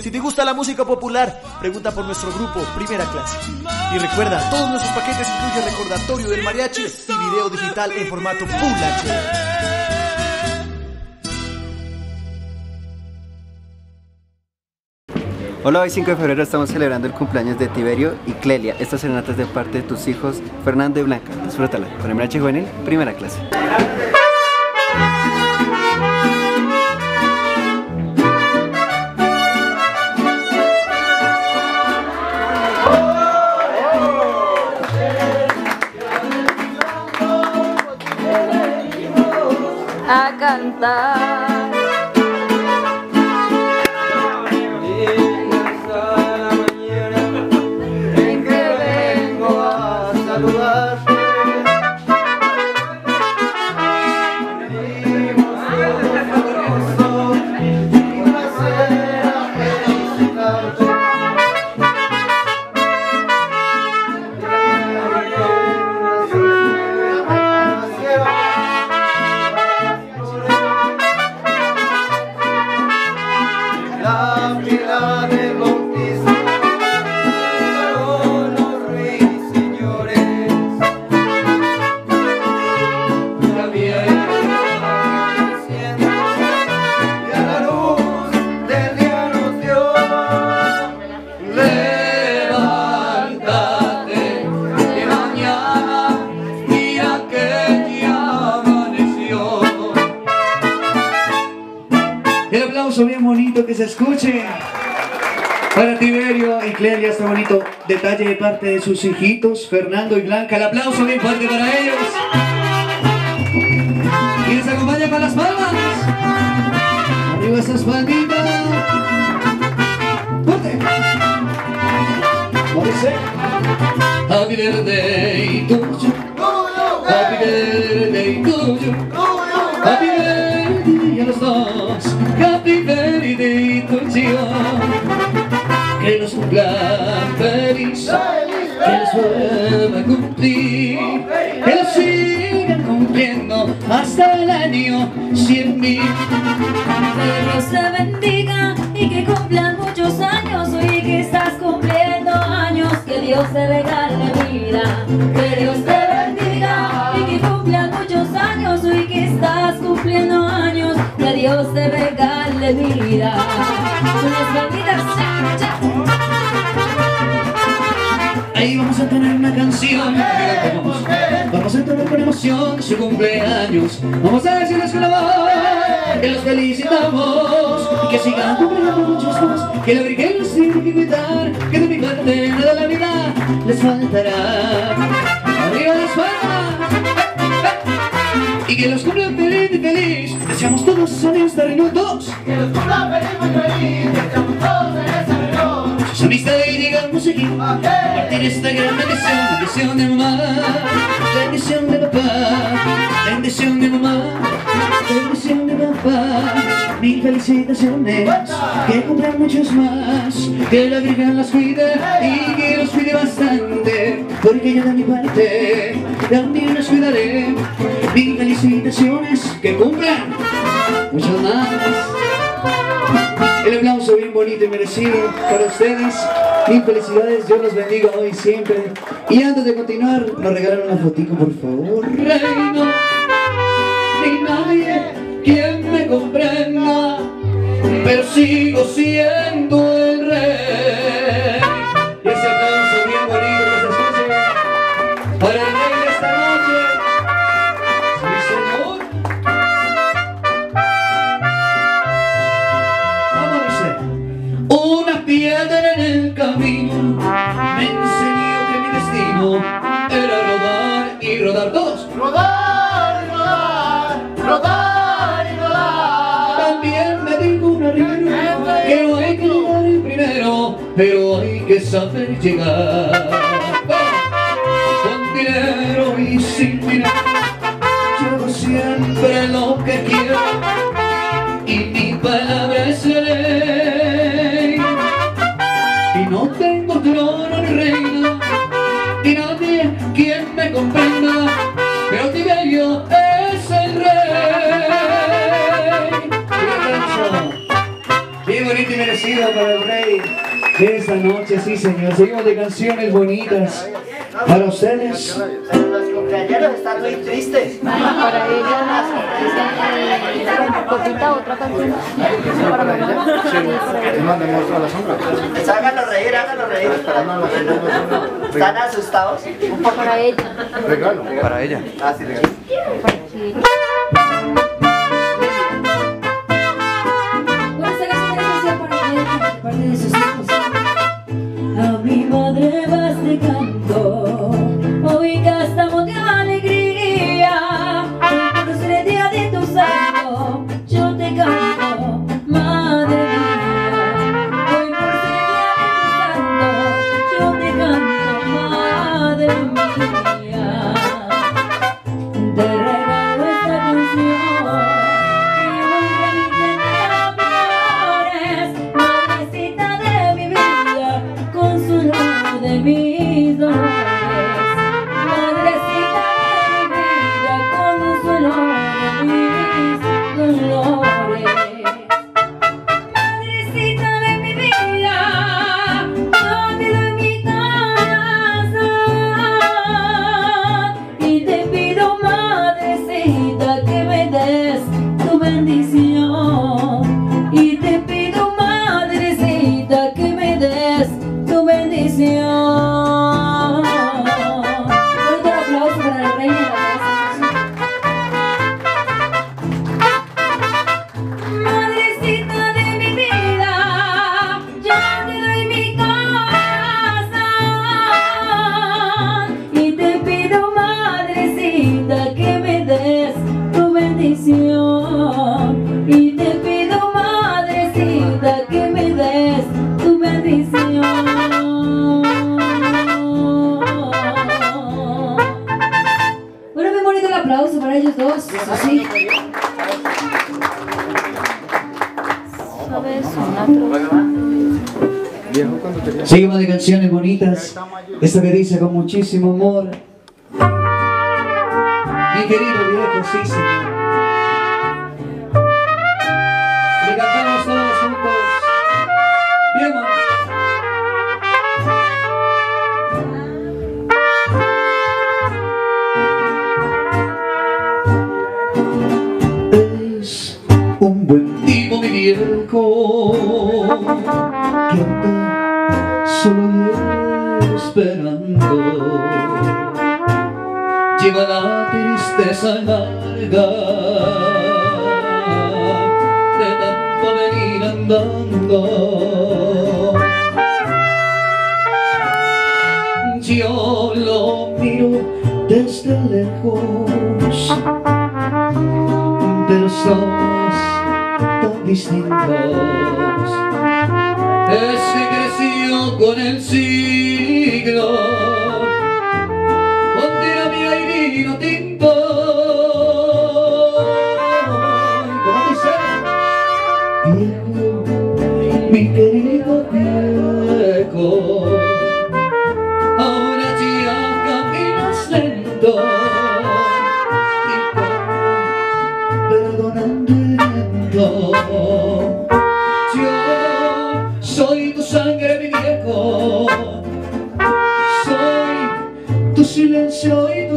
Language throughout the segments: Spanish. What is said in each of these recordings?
Si te gusta la música popular, pregunta por nuestro grupo Primera Clase. Y recuerda, todos nuestros paquetes incluyen recordatorio del mariachi y video digital en formato Full HD. Hola, hoy 5 de febrero estamos celebrando el cumpleaños de Tiberio y Clelia. Esta serenata es de parte de tus hijos Fernando y Blanca. Disfrútala. Con el mariachi juvenil, primera clase. Cantar. Para Tiberio y Clelia, este bonito detalle de parte de sus hijitos, Fernando y Blanca. El aplauso bien fuerte para ellos. Y les acompaña con las palmas. Arriba esas palmitas. Fuerte. Happy birthday to you. Happy birthday to you. Happy birthday los. Happy birthday to. Que nos cumplan feliz. Que los vuelva a cumplir. Que los sigan cumpliendo hasta el año cien mil. Que Dios te bendiga y que cumplan muchos años hoy que estás cumpliendo años. Que Dios te regale vida. Que Dios te bendiga y que cumplan muchos años hoy que estás cumpliendo años. Que Dios te regale vida. Con emoción su cumpleaños. Vamos a decirles con amor Que los felicitamos Y que sigan cumpliendo muchos más Que la Virgen los tiene que cuidar Que de mi parte nada la vida les faltará. Arriba las palmas. Y que los cumplan feliz y feliz. Deseamos todos años de renudos Que los cumplan feliz y feliz. Deseamos todos de renudos Sus amistades aquí Compartir esta gran bendición Bendición de mamá Bendición de papá Bendición de mamá Bendición de papá. Mil felicitaciones Que cumplan muchos más Que la Virgen los cuide Y que los cuide bastante Porque yo de mi parte También los cuidaré. Mil felicitaciones Que cumplan muchos más el aplauso bien bonito y merecido para ustedes. Mil felicidades, Dios los bendiga hoy y siempre. Y antes de continuar, nos regalan una fotico, por favor. Reino, ni nadie quien me comprenda, pero sigo siendo que saber llegar. Con dinero y sin dinero, yo siempre lo que quiero y mi palabra es ley. Y no tengo trono ni reina, y nadie quien me comprenda, pero Tiberio es el rey. Qué bonito y merecido para el rey esta noche, sí señor. Seguimos de canciones bonitas para ustedes. Los cumpleaños están muy tristes. Para ella, Copita, otra canción. Para mamá. Háganlo reír, háganlo reír. ¿Están asustados? Un poco. Para ella. Para ella. Ah, sí, regalo. Esta que dice con muchísimo amor. Mi querido viejo, señor. Le cantamos todos juntos. Bien, mamá. Es un buen tipo, mi viejo, que anda solo y Lleva la tristeza larga de tanto venir andando. Yo lo miro desde lejos pero somos tan distintos. Ese creció con el siglo, vino tinto. ¿Y cómo dice? Viejo, mi querido viejo, ahora ya caminas lento. y perdonando el viento. Yo soy tu sangre, mi viejo. Soy tu silencio y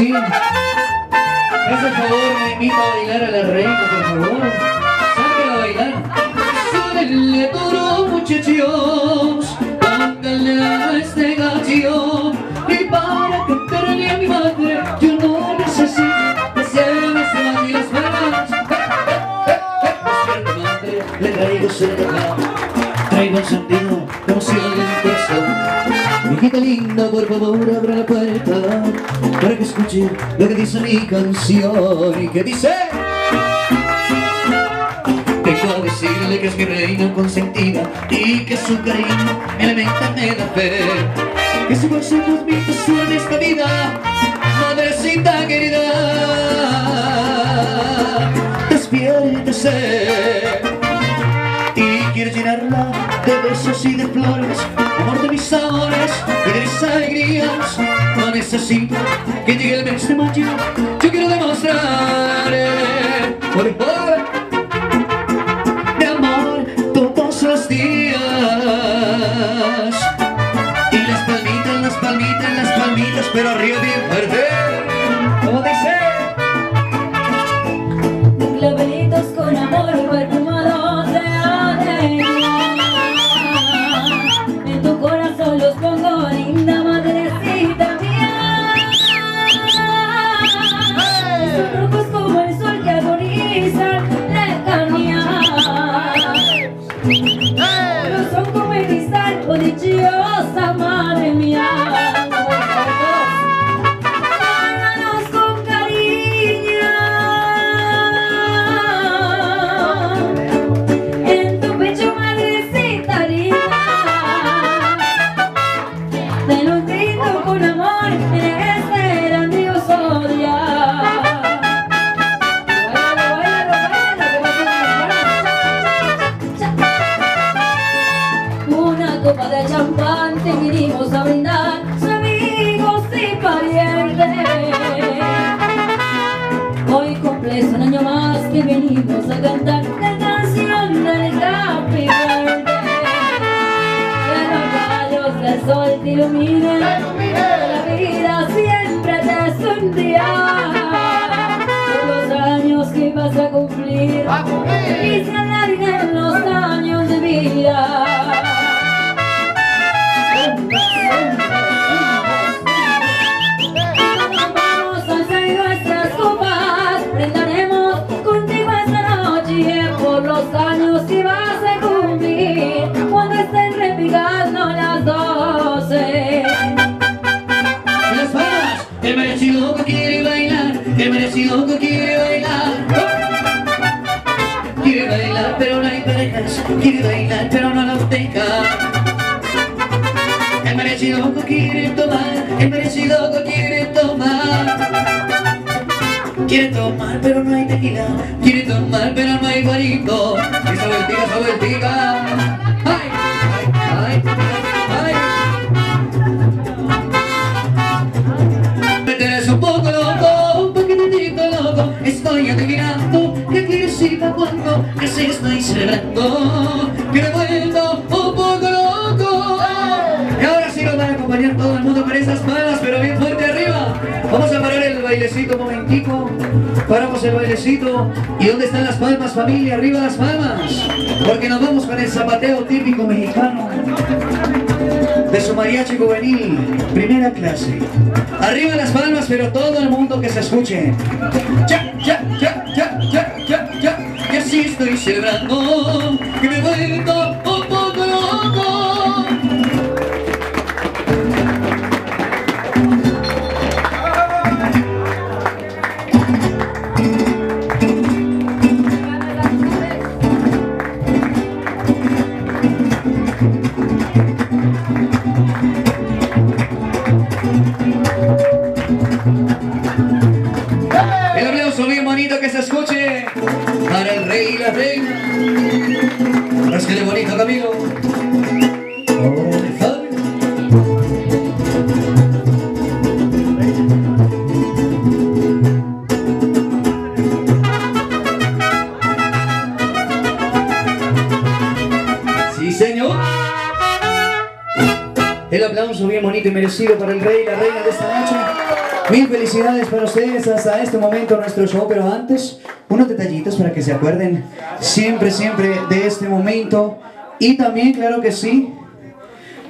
sí. Favor, me invita a bailar a la reina, por favor. Sáquela a bailar. Súbele duro, muchachos. Pónganle a este gallo. Y para cantarle a mi madre, yo no necesito que se me sean las manos. Le traigo cerca. Traigo un sentido de emoción en Hijita linda, por favor, abra la puerta para que escuche lo que dice mi canción y que dice. Vengo a decirle que es mi reina consentida y que su cariño elementa me da fe. Que su voz se transmite su en esta vida, madrecita querida. Despiértese de besos y de flores, amor de mis amores y de mis alegrías. No necesito que llegue el mes de mayo, yo quiero demostrar por favor de amor todos los días. Y las palmitas, las palmitas, las palmitas, pero arriba bien vas a cumplir, se quiere bailar pero no las deja. El merecido quiere tomar, el merecido quiere tomar. Quiere tomar pero no hay tequila, quiere tomar pero no hay guarito. Esa vueltica, esa vueltica. ¡Ay! ¡Ay! ¡Ay! Me un poco loco, un poquitito loco Estoy pa' cuando Que se estoy celebrando Que me he vuelto un poco loco Y ahora sí nos van a acompañar todo el mundo con esas palmas Pero bien fuerte arriba Vamos a parar el bailecito un momentico Paramos el bailecito ¿Y dónde están las palmas familia? Arriba las palmas Porque nos vamos con el zapateo típico mexicano de su mariachi juvenil, primera clase. Arriba las palmas, pero todo el mundo que se escuche. Ya, ya, ya, ya, ya. Y así estoy celebrando que me Camilo. Sí, señor. El aplauso bien bonito y merecido para el rey y la reina de esta noche. Mil felicidades para ustedes hasta este momento nuestro show, pero antes unos detallitos para que se acuerden siempre, siempre de este momento. Y también, claro que sí,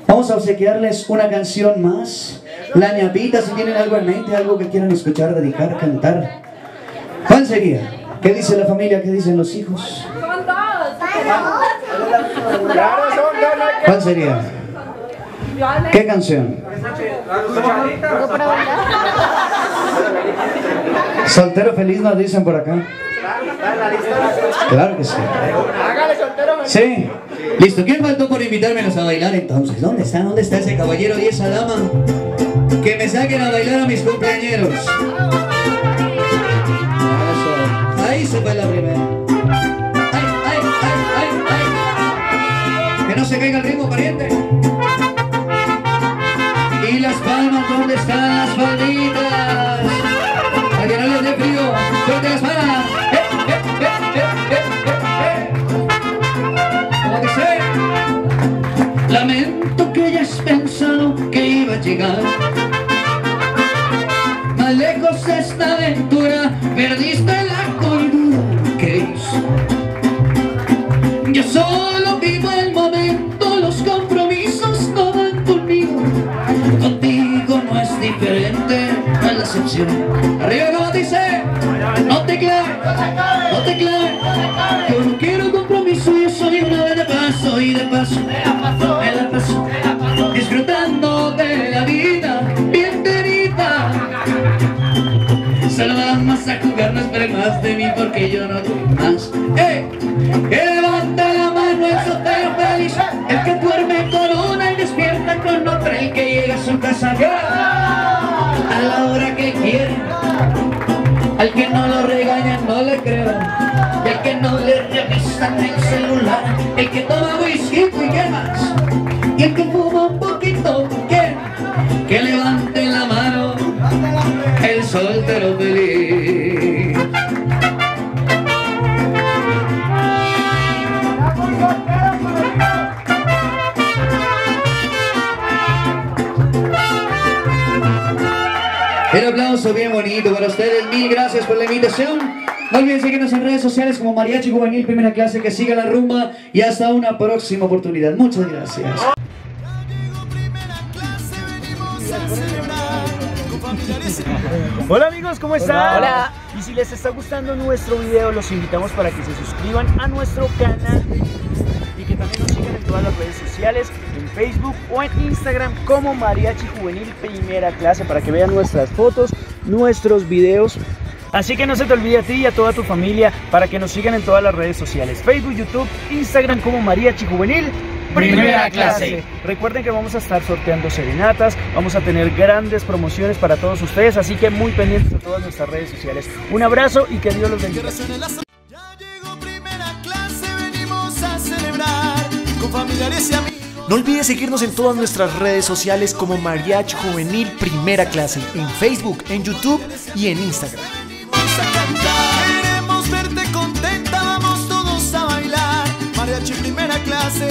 vamos a obsequiarles una canción más. La ñapita, si tienen algo en mente, algo que quieran escuchar, dedicar, cantar. ¿Cuál sería? ¿Qué dice la familia? ¿Qué dicen los hijos? ¿Cuál sería? ¿Qué canción? Soltero feliz nos dicen por acá. Claro que sí. Sí. Listo. ¿Quién faltó por invitármelos a bailar entonces? ¿Dónde está? ¿Dónde está ese caballero y esa dama? Que me saquen a bailar a mis compañeros. Eso. Ahí se fue la primera. Ay, ay, ay, ay, ay. Que no se caiga el ritmo, pariente. Y las palmas, ¿dónde están las palmitas? Solo vamos a jugar, no esperen más de mí porque yo no doy más. ¡Eh! Que levanta la mano el soltero feliz El que duerme con una y despierta con otra. El que llega a su casa A la hora que quiere Al que no lo regañan no le crean. Y al que no le revisan el celular. El que toma aplauso bien bonito para ustedes. Mil gracias por la invitación. No olviden seguirnos en redes sociales como Mariachi Juvenil Primera Clase, que siga la rumba y hasta una próxima oportunidad. Muchas gracias. Hola amigos, ¿cómo están? Hola. Y si les está gustando nuestro video, los invitamos para que se suscriban a nuestro canal también nos sigan en todas las redes sociales, en Facebook o en Instagram como Mariachi Juvenil Primera Clase para que vean nuestras fotos, nuestros videos. Así que no se te olvide a ti y a toda tu familia para que nos sigan en todas las redes sociales, Facebook, YouTube, Instagram como Mariachi Juvenil Primera clase. Recuerden que vamos a estar sorteando serenatas, vamos a tener grandes promociones para todos ustedes, así que muy pendientes de todas nuestras redes sociales. Un abrazo y que Dios los bendiga. familiares y amigos. No olvides seguirnos en todas nuestras redes sociales como Mariach Juvenil Primera Clase, en Facebook, en YouTube y en Instagram. Queremos verte contenta, vamos todos a bailar. Mariachi Primera Clase